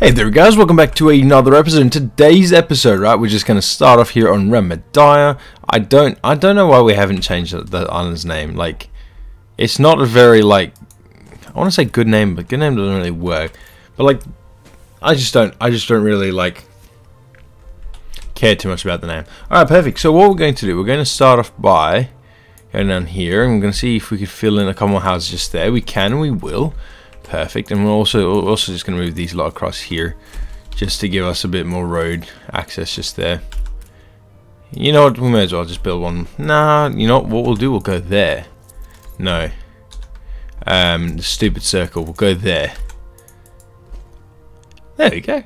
Hey there guys, welcome back to another episode. In today's episode, right, we're just going to start off here on Remeidai. I don't I don't know why we haven't changed the, the island's name. Like, it's not a very, like, I want to say good name, but good name doesn't really work. But, like, I just don't, I just don't really, like, care too much about the name. Alright, perfect. So what we're going to do, we're going to start off by going down here, and we're going to see if we could fill in a couple more houses just there. We can, we will. Perfect. And we're also we're also just going to move these lot across here just to give us a bit more road access just there. You know what, we may as well just build one. Nah, you know what, we'll do, we'll go there. No. Um, the stupid circle, we'll go there. There we go.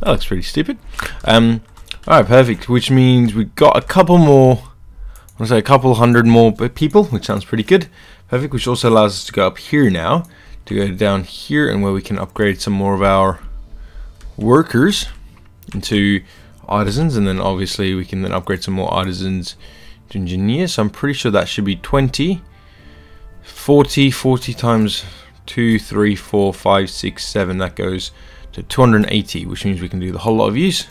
That looks pretty stupid. Um, alright, perfect, which means we've got a couple more, I say a couple hundred more people, which sounds pretty good. Perfect, which also allows us to go up here now to go down here and where we can upgrade some more of our workers into artisans. And then obviously we can then upgrade some more artisans to engineers. So I'm pretty sure that should be 20 40 40 times 2 3 4 5 6 7 that goes to 280 which means we can do the whole lot of use.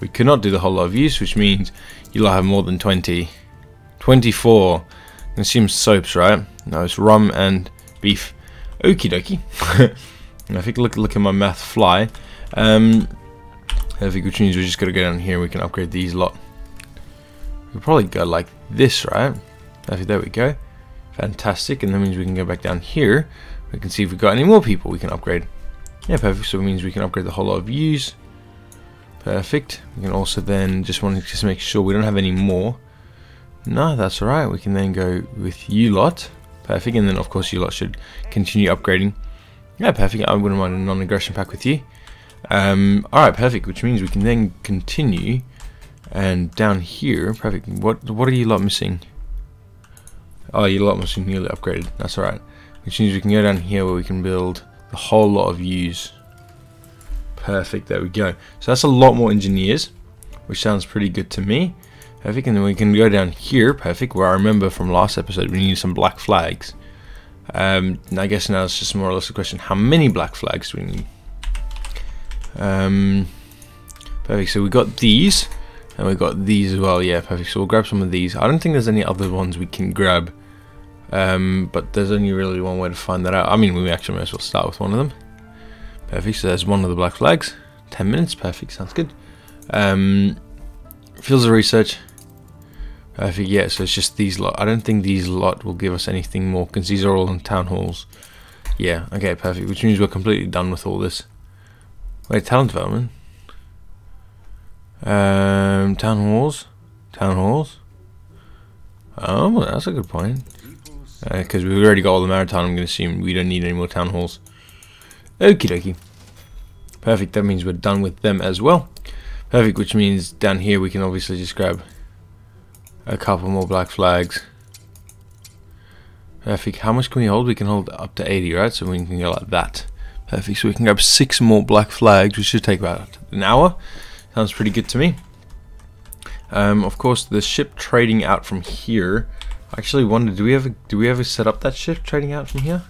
We cannot do the whole lot of use which means you'll have more than 20 24 consume soaps right? No it's rum and beef Okie dokie. I think look look at my math fly. Um, I think which means we just gotta go down here. We can upgrade these a lot. We probably go like this, right? There we go. Fantastic, and that means we can go back down here. We can see if we've got any more people we can upgrade. Yeah, perfect. So it means we can upgrade the whole lot of views. Perfect. We can also then just want to just make sure we don't have any more. No, that's alright. We can then go with you lot. Perfect, and then of course you lot should continue upgrading. Yeah, perfect. I wouldn't mind a non-aggression pack with you. Um, Alright, perfect, which means we can then continue. And down here, perfect. What what are you lot missing? Oh, you lot missing nearly upgraded. That's alright. Which means we can go down here where we can build the whole lot of views. Perfect, there we go. So that's a lot more engineers, which sounds pretty good to me. Perfect, and then we can go down here, perfect, where I remember from last episode we need some black flags. Um, I guess now it's just more or less a question, how many black flags do we need? Um, perfect, so we got these, and we got these as well, yeah, perfect, so we'll grab some of these. I don't think there's any other ones we can grab, um, but there's only really one way to find that out. I mean, we actually might as well start with one of them. Perfect, so there's one of the black flags. 10 minutes, perfect, sounds good. Um, fields of research, I think yeah, so it's just these lot. I don't think these lot will give us anything more because these are all in town halls. Yeah, okay, perfect. Which means we're completely done with all this. Wait, talent development. Um, town halls, town halls. Oh, well, that's a good point. Because uh, we've already got all the maritime. I'm going to assume we don't need any more town halls. Okie dokie. Perfect. That means we're done with them as well. Perfect. Which means down here we can obviously just grab a couple more black flags. Perfect. How much can we hold? We can hold up to 80, right? So we can go like that. Perfect. So we can grab six more black flags, which should take about an hour. Sounds pretty good to me. Um, of course, the ship trading out from here. I actually wonder, do we ever do we ever set up that ship trading out from here?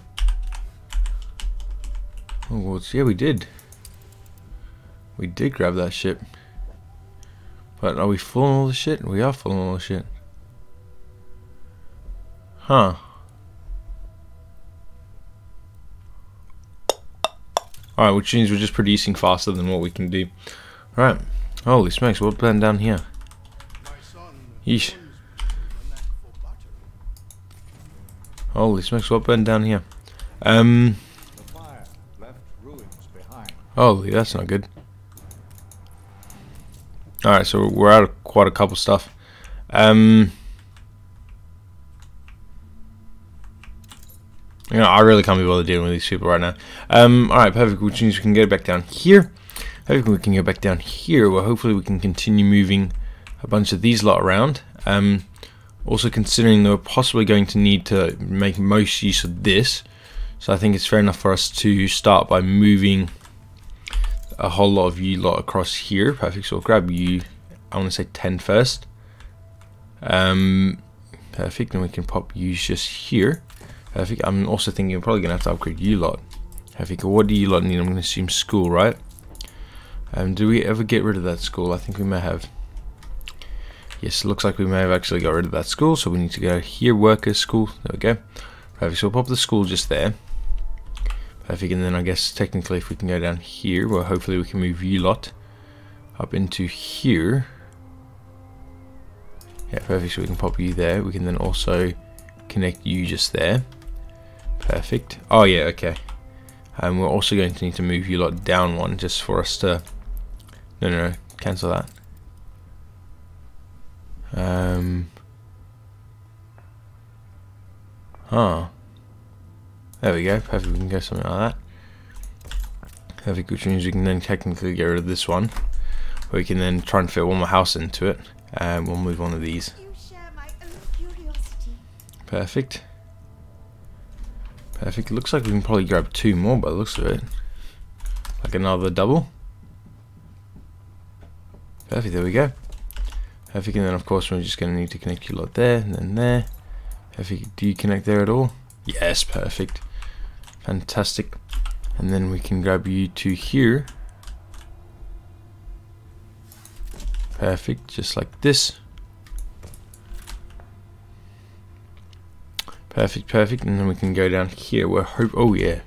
Oh, well, yeah, we did. We did grab that ship. But are we full of all the shit? We are full of all the shit. Huh. Alright, which means we're just producing faster than what we can do. Alright. Holy smokes, what blend down here? Yeesh. Holy smokes, what blend down here? Um. Holy, that's not good. Alright, so we're out of quite a couple of stuff. Um, you know, I really can't be bothered dealing with these people right now. Um, Alright, perfect, which means we can go back down here. Hopefully we can go back down here, where hopefully we can continue moving a bunch of these lot around. Um, also considering that we're possibly going to need to make most use of this. So I think it's fair enough for us to start by moving a whole lot of you lot across here. Perfect. So we'll grab you. I want to say 10 first. Um, perfect. And we can pop you just here. Perfect. I'm also thinking I'm probably going to have to upgrade you lot. Perfect. What do you lot need? I'm going to assume school, right? Um, do we ever get rid of that school? I think we may have. Yes, looks like we may have actually got rid of that school, so we need to go here, workers school. There we go. Perfect, so we'll pop the school just there. Perfect, and then I guess technically if we can go down here, well hopefully we can move you lot up into here. Yeah, perfect, so we can pop you there. We can then also connect you just there. Perfect. Oh yeah, okay. And we're also going to need to move you lot down one just for us to... No, no, no, cancel that. Um... Huh. There we go, perfect, we can go something like that. Perfect, which means we can then technically get rid of this one. We can then try and fit one more house into it. And we'll move one of these. Perfect. Perfect. It looks like we can probably grab two more by the looks of it. Like another double. Perfect, there we go. Perfect, and then of course we're just going to need to connect you lot there, and then there. Perfect, do you connect there at all? Yes, perfect. Fantastic. And then we can grab you to here. Perfect, just like this. Perfect, perfect, and then we can go down here. We're hope. Oh yeah.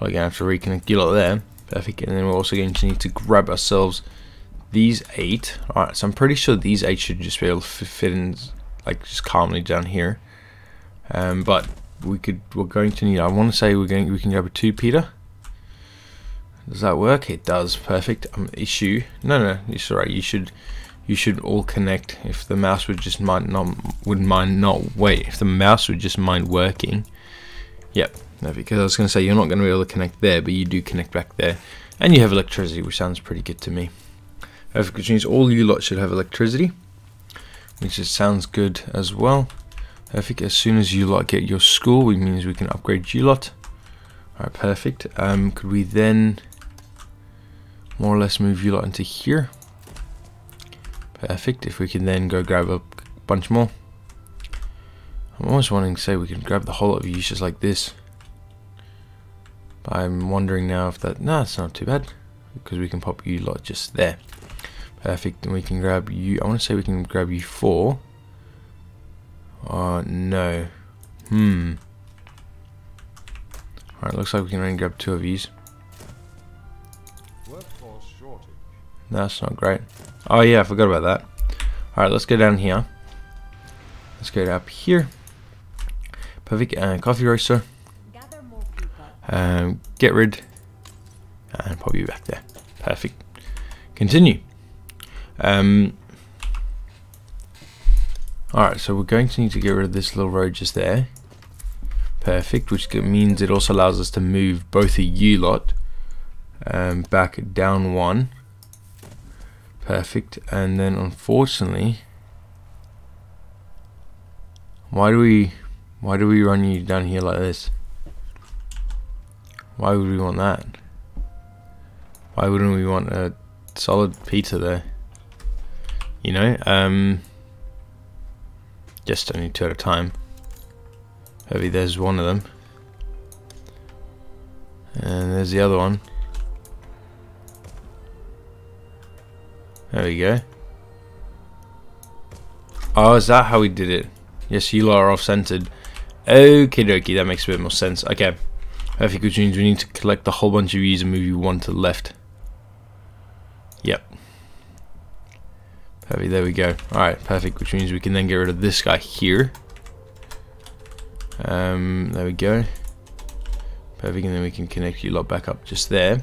We're gonna have to reconnect you lot there. Perfect, and then we're also going to need to grab ourselves these eight. Alright, so I'm pretty sure these eight should just be able to fit in, like just calmly down here. Um, but we could. We're going to need. I want to say we're going. We can grab a two Peter. Does that work? It does. Perfect. Um, issue. No, no, it's alright. You should you should all connect. If the mouse would just mind not would mind not wait. If the mouse would just mind working. Yep. No, because I was going to say you're not going to be able to connect there, but you do connect back there, and you have electricity, which sounds pretty good to me. Which means all you lot should have electricity, which just sounds good as well. Perfect. As soon as you lot get your school, we means we can upgrade you lot. Alright, perfect. Um, could we then more or less move you lot into here? Perfect. If we can then go grab a bunch more. I'm almost wanting to say we can grab the whole lot of you just like this. But I'm wondering now if that... No, it's not too bad. Because we can pop you lot just there. Perfect. And we can grab you... I want to say we can grab you four. Uh, no. Hmm. Alright, looks like we can only grab two of these. That's not great. Oh yeah, I forgot about that. Alright, let's go down here. Let's go up here. Perfect. Uh, coffee roaster. Um, get rid. And probably back there. Perfect. Continue. Um, Alright, so we're going to need to get rid of this little road just there. Perfect, which means it also allows us to move both a U lot um, back down one Perfect. And then unfortunately, why do we why do we run you down here like this? Why would we want that? Why wouldn't we want a solid pizza there? You know, um, just only two at a time. Maybe there's one of them. And there's the other one. There we go. Oh, is that how we did it? Yes, you are off-centered. Okay, dokie, that makes a bit more sense. Okay. Perfect, which means we need to collect a whole bunch of and move you one to the left. Yep. There we go. Alright, perfect, which means we can then get rid of this guy here. Um, there we go. Perfect, and then we can connect you lot back up just there.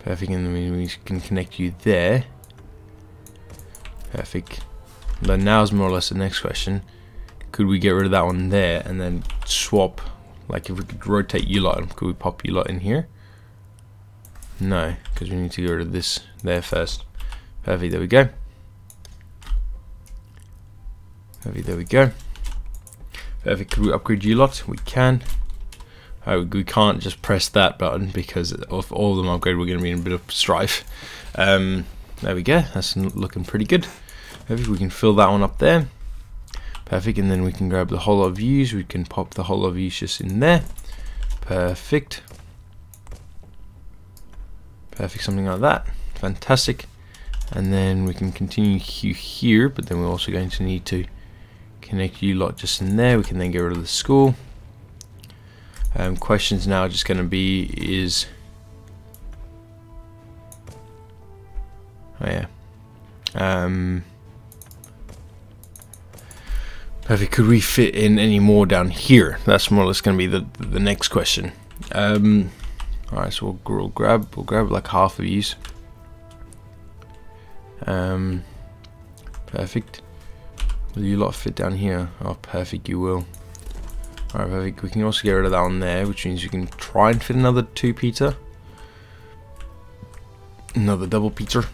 Perfect, and then we can connect you there. Perfect. But now is more or less the next question. Could we get rid of that one there and then swap, like if we could rotate you lot, could we pop you lot in here? No, because we need to get rid of this there first. Perfect, there we go. Perfect, there we go. Perfect, could we upgrade you lot? We can. Uh, we can't just press that button because of all of them upgrade we're going to be in a bit of strife. Um, there we go, that's looking pretty good. Perfect, we can fill that one up there. Perfect, and then we can grab the whole lot of views, we can pop the whole lot of views just in there. Perfect. Perfect, something like that. Fantastic. And then we can continue here, but then we're also going to need to connect you lot just in there. We can then get rid of the school. Um, questions now just going to be is oh yeah um, perfect could we fit in any more down here that's more or less going to be the the next question um, all right so we'll, we'll grab we'll grab like half of these um, perfect will you lot fit down here oh perfect you will Alright, perfect. We can also get rid of that one there, which means we can try and fit another two pizza. Another double pizza.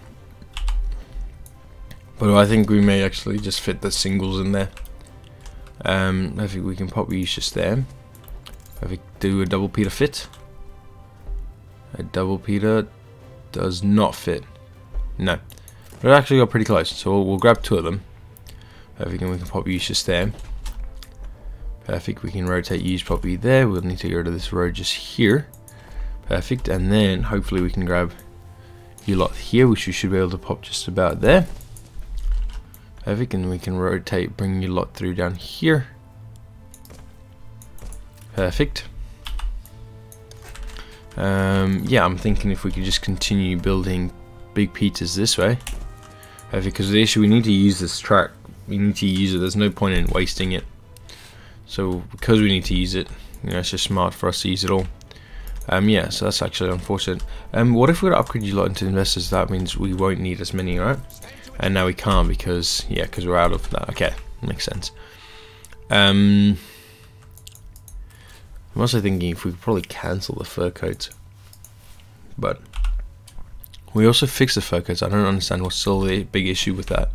But I think we may actually just fit the singles in there. Um, I think we can pop these just there. I think do a double pita fit. A double pita does not fit. No. But it actually got pretty close, so we'll, we'll grab two of them. I think we can pop just there. Perfect, we can rotate use properly there. We'll need to go to this row just here. Perfect, and then hopefully we can grab you lot here, which we should be able to pop just about there. Perfect, and we can rotate, bring you lot through down here. Perfect. Um, yeah, I'm thinking if we could just continue building big pizzas this way. Perfect, because the issue, we need to use this track. We need to use it. There's no point in wasting it. So because we need to use it, you know, it's just smart for us to use it all. Um, yeah, so that's actually unfortunate. Um, what if we were to upgrade you lot into investors? That means we won't need as many, right? And now we can't because, yeah, because we're out of that. Okay, makes sense. Um, I'm also thinking if we could probably cancel the fur coats. But we also fix the focus. I don't understand what's still the big issue with that.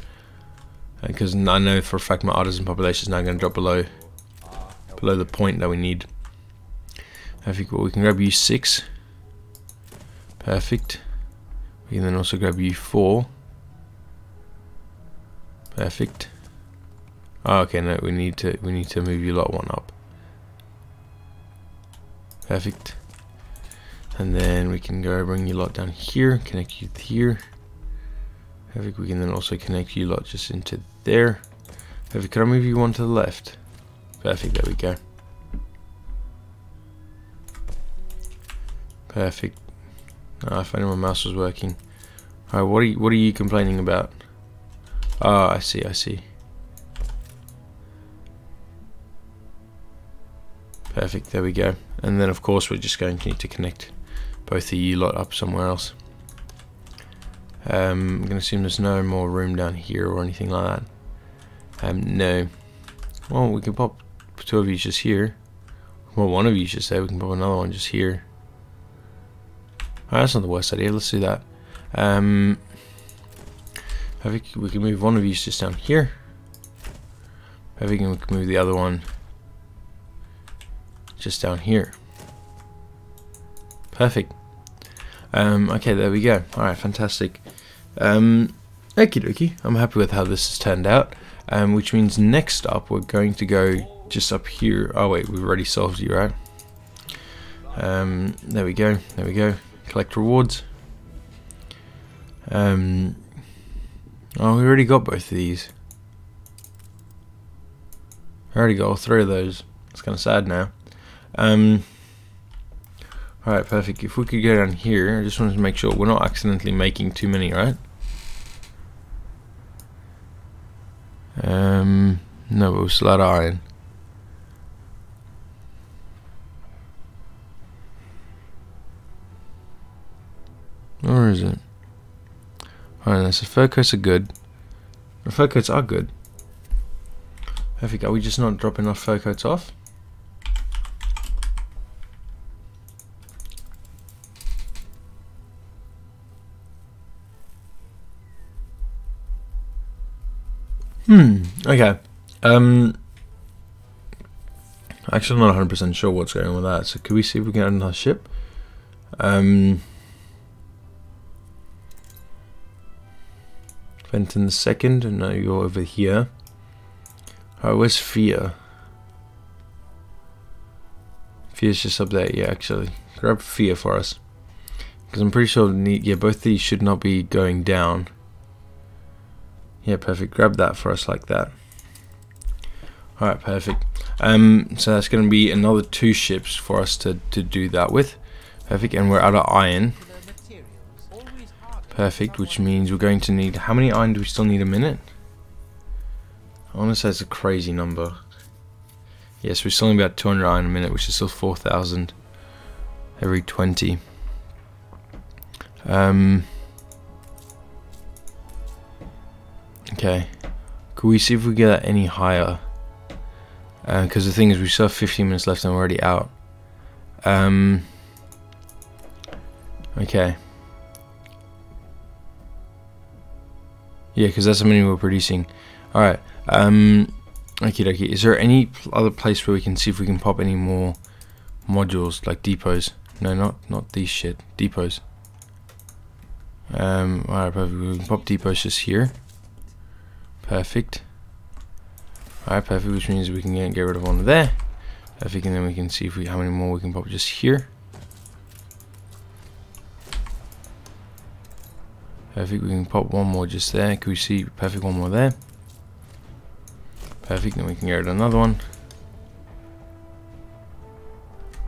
Because uh, I know for a fact my artisan population is now going to drop below below the point that we need. Perfect. Well, we can grab U6. Perfect. We can then also grab U4. Perfect. Oh, okay, no, we need to we need to move you lot one up. Perfect. And then we can go bring you lot down here, connect you here. Perfect. We can then also connect you lot just into there. Perfect. Can I move you one to the left? Perfect, there we go. Perfect. Oh, if only my mouse was working. Alright, what are you what are you complaining about? Oh, I see, I see. Perfect, there we go. And then of course we're just going to need to connect both of you lot up somewhere else. Um, I'm going to assume there's no more room down here or anything like that. Um, no. Well, we can pop two of you just here. Well, one of you should say we can put another one just here. that's not the worst idea. Let's do that. Um, I think we can move one of you just down here. I think we can move the other one just down here. Perfect. Um, okay, there we go. Alright, fantastic. Um, okie dokie. I'm happy with how this has turned out. Um, which means next up we're going to go just up here. Oh wait, we've already solved you, right? Um, there we go. There we go. Collect rewards. Um, oh, we already got both of these. I already got all three of those. It's kind of sad now. Um, Alright, perfect. If we could go down here, I just wanted to make sure we're not accidentally making too many, right? Um, no, out of iron. Or is it? Alright, so fur coats are good. The fur coats are good. Perfect. Are we just not dropping our fur coats off? Hmm. Okay. Um. Actually, I'm not 100% sure what's going on with that. So, can we see if we can get another ship? Um. Fenton the second, and now you're over here. Oh, where's Fear? Fear's just up there, yeah, actually. Grab Fear for us. Because I'm pretty sure, yeah, both these should not be going down. Yeah, perfect. Grab that for us like that. Alright, perfect. Um, so that's going to be another two ships for us to, to do that with. Perfect, and we're out of iron. Perfect, which means we're going to need... How many iron do we still need a minute? I want to say it's a crazy number. Yes, we're still only about 200 iron a minute, which is still 4,000 every 20. Um, okay. Could we see if we get any higher? Because uh, the thing is, we still have 15 minutes left and we're already out. Um, okay. Yeah, because that's how many we're producing. Alright. Um, okay, okay. Is there any other place where we can see if we can pop any more modules, like depots? No, not not these shit. Depots. Um, alright, perfect. We can pop depots just here. Perfect. Alright, perfect, which means we can get, get rid of one there. Perfect, and then we can see if we how many more we can pop just here. Perfect, we can pop one more just there. Can we see perfect one more there? Perfect, then we can get rid of another one.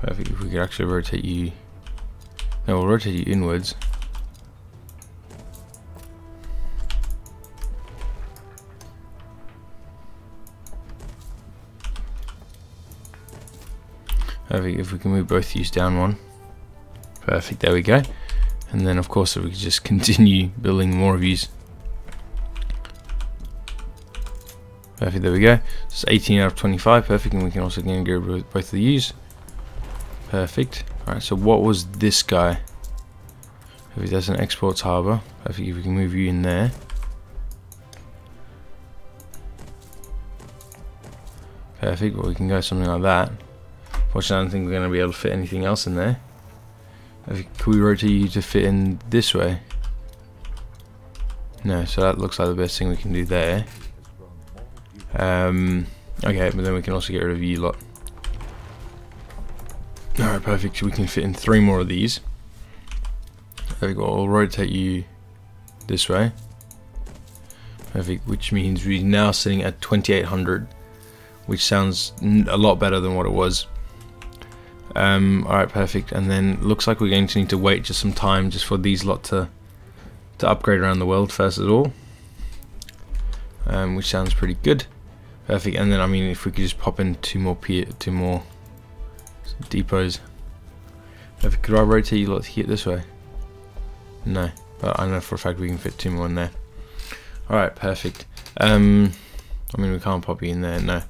Perfect, if we could actually rotate you... No, we'll rotate you inwards. Perfect, if we can move both these down one. Perfect, there we go. And then of course if we could just continue building more of these. Perfect, there we go. It's 18 out of 25, perfect, and we can also get rid of both of these. Perfect. Alright, so what was this guy? If that's an exports harbor, perfect, if we can move you in there. Perfect, well we can go something like that. Fortunately I don't think we're going to be able to fit anything else in there. Can we rotate you to fit in this way? No, so that looks like the best thing we can do there. Um, okay, but then we can also get rid of you lot. Alright, perfect. We can fit in three more of these. There we go. I'll rotate you this way. Perfect, which means we're now sitting at 2800, which sounds a lot better than what it was. Um, Alright, perfect. And then looks like we're going to need to wait just some time just for these lot to, to upgrade around the world first of all. Um, which sounds pretty good. Perfect. And then, I mean, if we could just pop in two more, two more depots. Could I rotate you lot here this way? No, but I know for a fact we can fit two more in there. Alright, perfect. Um, I mean, we can't pop you in there, no.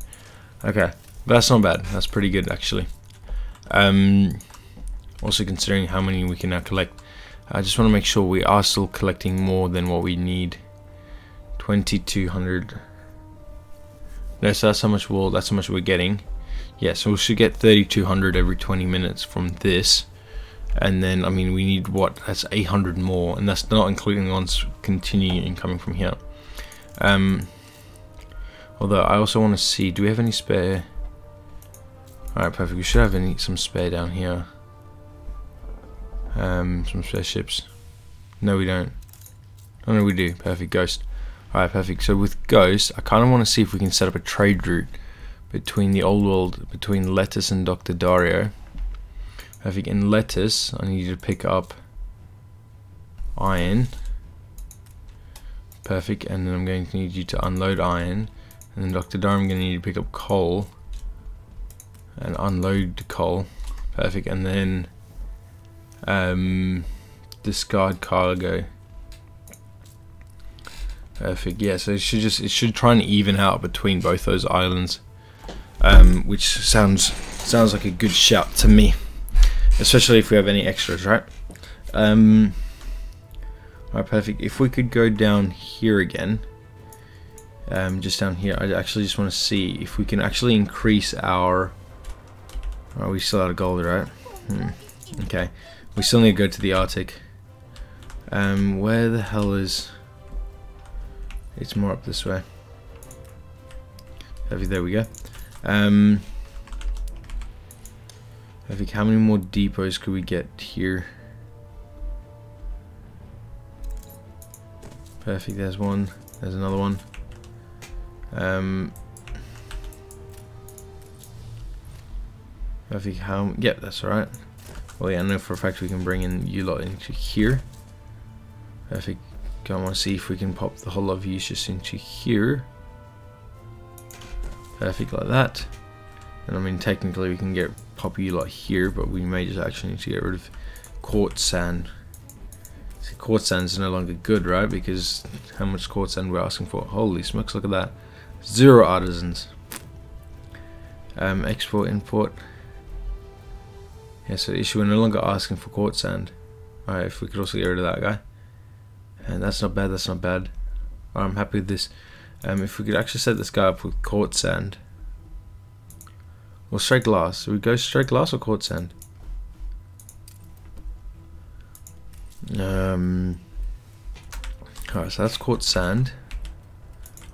Okay, but that's not bad. That's pretty good, actually. Um, also considering how many we can now collect. I just want to make sure we are still collecting more than what we need. 2200. No, so that's how much we'll, that's how much we're getting yeah so we should get 3200 every 20 minutes from this and then I mean we need what that's 800 more and that's not including the ones continuing coming from here um, although I also want to see do we have any spare alright perfect we should have any some spare down here um, some spare ships no we don't oh no we do perfect ghost alright perfect so with ghost I kind of want to see if we can set up a trade route between the old world, between Lettuce and Dr. Dario. Think in Lettuce, I need you to pick up iron. Perfect, and then I'm going to need you to unload iron. And then Dr. Dario, I'm going to need you to pick up coal. And unload the coal. Perfect, and then um, discard cargo. Perfect, yeah, so it should just, it should try and even out between both those islands um, which sounds sounds like a good shout to me, especially if we have any extras, right? Um, all right, perfect. If we could go down here again, um, just down here, I actually just want to see if we can actually increase our. Oh, we still out of gold, right? Hmm. Okay. We still need to go to the Arctic. Um, where the hell is... It's more up this way. Heavy, there we go. Um, heavy. how many more depots could we get here? Perfect, there's one. There's another one. Um, perfect, how... Yep, that's alright. Well, yeah, I know for a fact we can bring in you lot into here. Perfect. I want to see if we can pop the whole of you just into here. Perfect, like that. And I mean, technically we can get pop you lot here, but we may just actually need to get rid of quartz sand. See, quartz sand is no longer good, right? Because how much quartz sand we're asking for? Holy smokes, look at that. Zero artisans. Um, export, import. Yeah, so issue we're no longer asking for quartz sand. Alright, if we could also get rid of that guy. And that's not bad, that's not bad. I'm happy with this. Um, if we could actually set this guy up with quartz sand. Or straight glass. Do we go straight glass or quartz sand? Um, Alright, so that's quartz sand.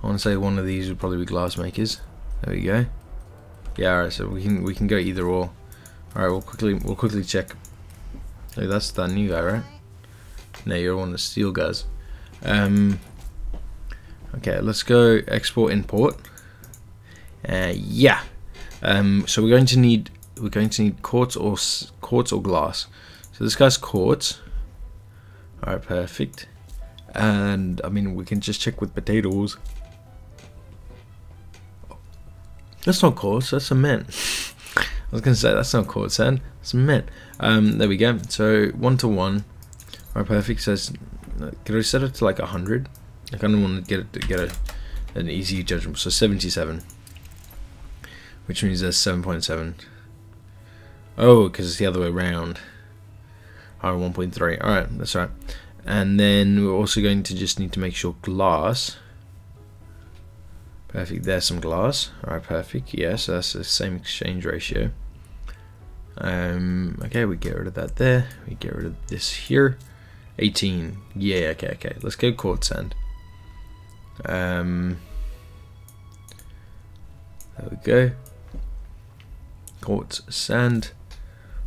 I want to say one of these would probably be glass makers. There we go. Yeah, alright, so we can we can go either or. Alright, we'll quickly we'll quickly check. Oh, that's that new guy, right? No, you're one of the steel guys. Um, okay, let's go export import. Uh, yeah. Um, so we're going to need we're going to need quartz or quartz or glass. So this guy's quartz. All right, perfect. And I mean, we can just check with potatoes. That's not quartz. That's cement. I was gonna say that's not quartz, and cement. Um, there we go. So one to one. Alright, perfect. Says, can I set it to like 100? I kind of want to get it to get a, an easy judgment. So 77, which means there's 7.7. Oh, because it's the other way around. Alright, 1.3. Alright, that's right. And then we're also going to just need to make sure glass. Perfect. There's some glass. Alright, perfect. Yes, that's the same exchange ratio. Um, okay, we get rid of that there. We get rid of this here. 18. Yeah, okay, okay. Let's go quartz sand. Um, there we go. Quartz sand.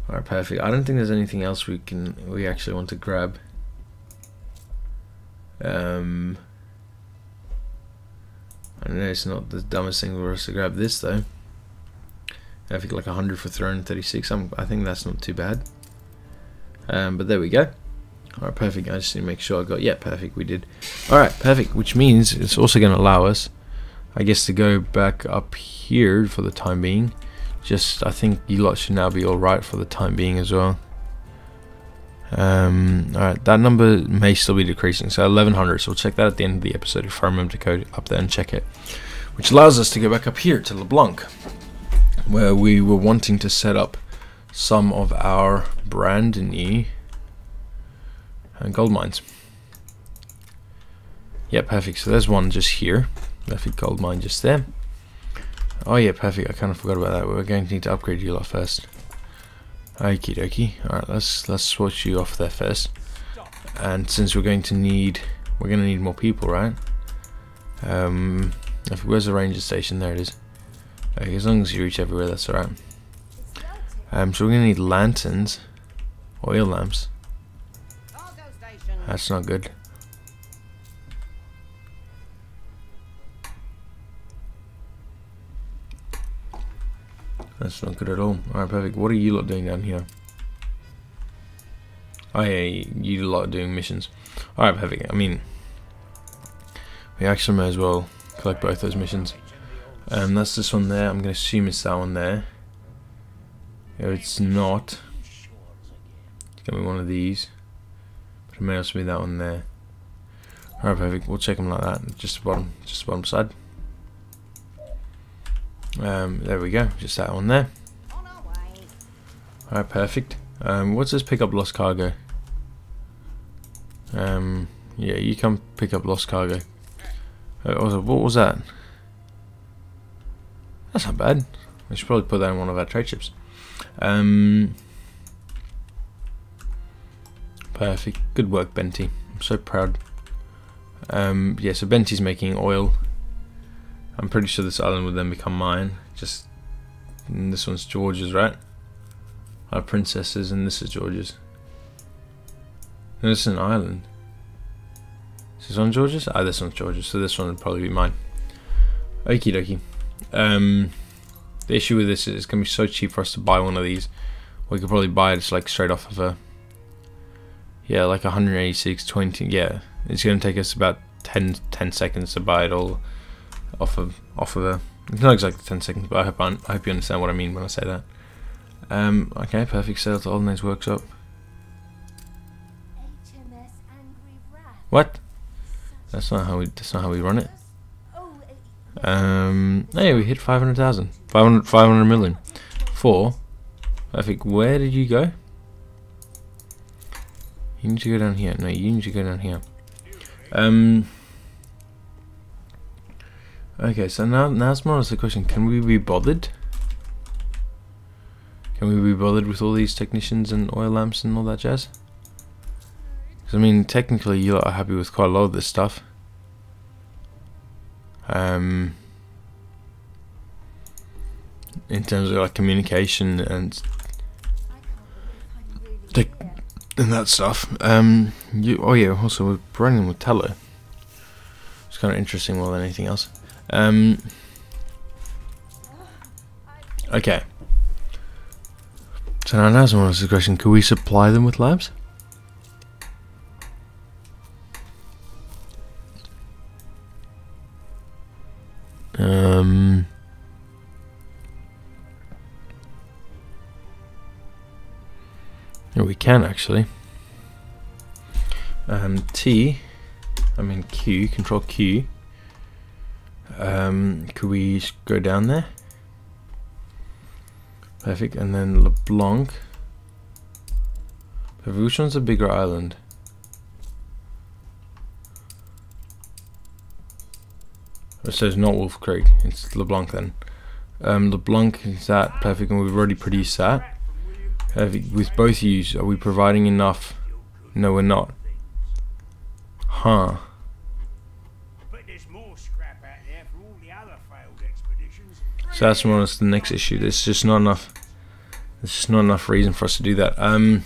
Alright, perfect. I don't think there's anything else we can we actually want to grab. Um, I know it's not the dumbest thing for us to grab this though. I think like 100 for 336. I'm, I think that's not too bad. Um, but there we go. Alright, perfect. I just need to make sure I got, yeah, perfect, we did. Alright, perfect, which means it's also going to allow us, I guess, to go back up here for the time being. Just, I think you lot should now be alright for the time being as well. Um, Alright, that number may still be decreasing, so 1100, so we'll check that at the end of the episode if I remember to go up there and check it. Which allows us to go back up here to LeBlanc, where we were wanting to set up some of our brand new and gold mines. Yeah, perfect. So there's one just here. Perfect gold mine just there. Oh yeah, perfect. I kind of forgot about that. We're going to need to upgrade you lot first. Okie dokie. Alright, let's let's switch you off there first. And since we're going to need we're gonna need more people, right? Um where's the ranger station? There it is. Okay, as long as you reach everywhere, that's alright. Um so we're gonna need lanterns. Oil lamps. That's not good. That's not good at all. Alright, perfect. What are you lot doing down here? Oh yeah, you lot doing missions. Alright, perfect. I mean, we actually may as well collect both those missions. Um, that's this one there. I'm going to assume it's that one there. If it's not, it's going to be one of these. But it may also be that one there. Alright, perfect. We'll check them like that. Just the bottom, just the bottom side. Um, there we go. Just that one there. Alright, perfect. Um, what's this pick up lost cargo? Um, yeah, you can pick up lost cargo. Uh, what was that? That's not bad. We should probably put that in one of our trade ships. Um, Perfect. Good work, Benty. I'm so proud. Um, yeah, so Benty's making oil. I'm pretty sure this island will then become mine. Just this one's George's, right? Our princesses, and this is George's. And this is an island. This one George's? Ah, this one's George's, so this one would probably be mine. Okie dokie. Um, the issue with this is it's going to be so cheap for us to buy one of these. We could probably buy it just like straight off of a... Yeah, like 186.20. Yeah, it's going to take us about 10, 10 seconds to buy it all off of off of a... It's not exactly 10 seconds, but I hope, I, I hope you understand what I mean when I say that. Um, okay, perfect. Sale to Workshop. HMS Angry Wrath. What? That's not how we. That's not how we run it. Um. Hey, we hit 500,000. 500, 500 million. Four. Perfect. Where did you go? You need to go down here. No, you need to go down here. Um. Okay, so now now's more the question: Can we be bothered? Can we be bothered with all these technicians and oil lamps and all that jazz? 'Cause, I mean, technically, you are happy with quite a lot of this stuff. Um, in terms of like communication and there. and that stuff. Um, you, oh yeah, also we're with Tello. It's kind of interesting more than anything else. Um, okay. So now now's one of the question: Could we supply them with labs? Can actually. Um, T, I mean Q, Control Q. Um, could we go down there? Perfect, and then LeBlanc. Perfect. Which one's a bigger island? It says not Wolf Creek. It's LeBlanc then. Um, LeBlanc is that perfect, and we've already produced that. With both use, are we providing enough? No, we're not. Huh. But there's more scrap out there for all the other failed expeditions. So that's more or less the next issue. There's just not enough. There's just not enough reason for us to do that. Um.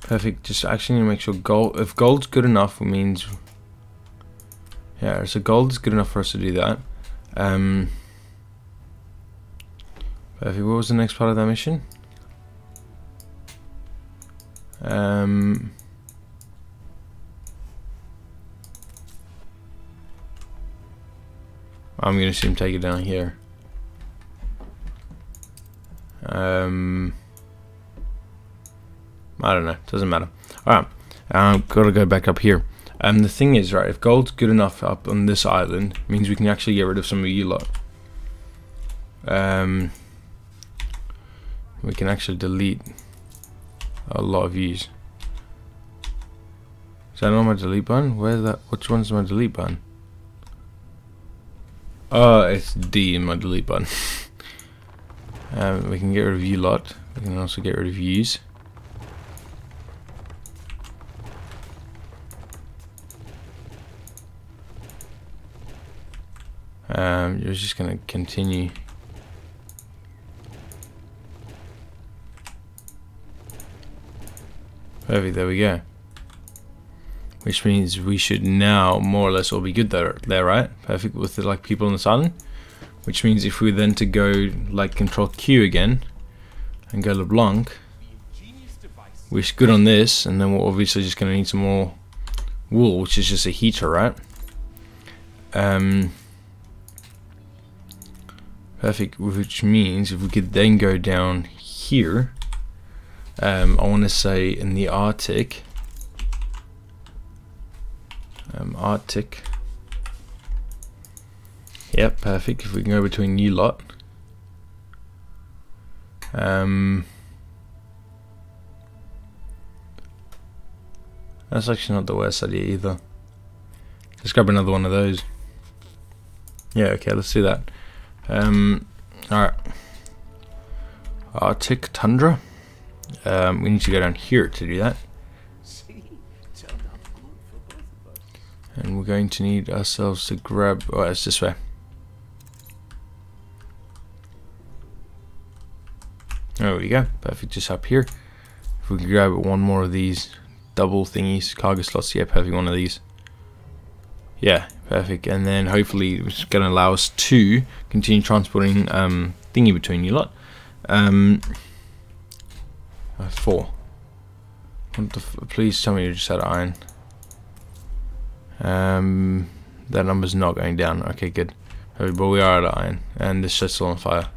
Perfect. Just actually need to make sure gold. If gold's good enough, it means. Yeah. So gold is good enough for us to do that. Um. Perfect. What was the next part of that mission? Um. I'm gonna assume take it down here. Um, I don't know. Doesn't matter. All right, I've got to go back up here. Um, the thing is, right, if gold's good enough up on this island, means we can actually get rid of some of you lot. Um, we can actually delete a lot of yous. Is that not my delete button? Where's that? Which one's my delete button? Oh, it's D in my delete button. um, we can get rid of you lot. We can also get rid of views. Um, you're just gonna continue. Perfect, there we go. Which means we should now more or less all be good there, there right? Perfect with the, like people on this island. Which means if we then to go like control Q again and go LeBlanc, we're good on this, and then we're obviously just gonna need some more wool, which is just a heater, right? Um, perfect, which means if we could then go down here, um, I want to say in the Arctic, um, Arctic. Yep, perfect. If we can go between new lot. Um, that's actually not the worst idea either. Let's grab another one of those. Yeah, okay, let's do that. Um, alright. Arctic Tundra. Um, we need to go down here to do that. And we're going to need ourselves to grab. Oh, it's this way. There we go. Perfect. Just up here. If we can grab one more of these double thingies, cargo slots. Yeah, perfect. One of these. Yeah, perfect. And then hopefully it's going to allow us to continue transporting um, thingy between you lot. Um, four. Please tell me you just had iron. Um, that number's not going down. Okay, good. But we are at iron, and this shit's still on fire.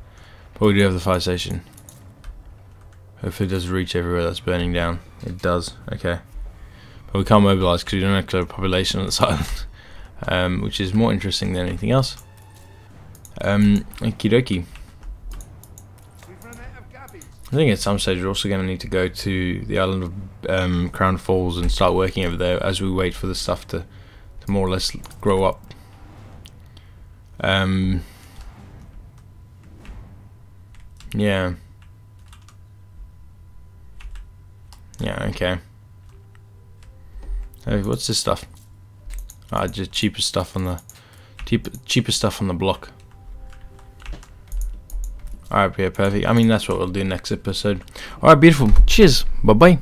But we do have the fire station. Hopefully it does reach everywhere that's burning down. It does. Okay. But we can't mobilize because we don't have a population on this island. Um, which is more interesting than anything else. Um, okie dokie. We've run out of gubbins. I think at some stage we're also going to need to go to the island of um, Crown Falls and start working over there as we wait for the stuff to, to more or less grow up. Um, yeah. Yeah, okay. Hey, what's this stuff? Ah, just cheapest stuff on the cheap, cheapest stuff on the block. Alright, yeah, perfect. I mean, that's what we'll do next episode. Alright, beautiful. Cheers. Bye bye.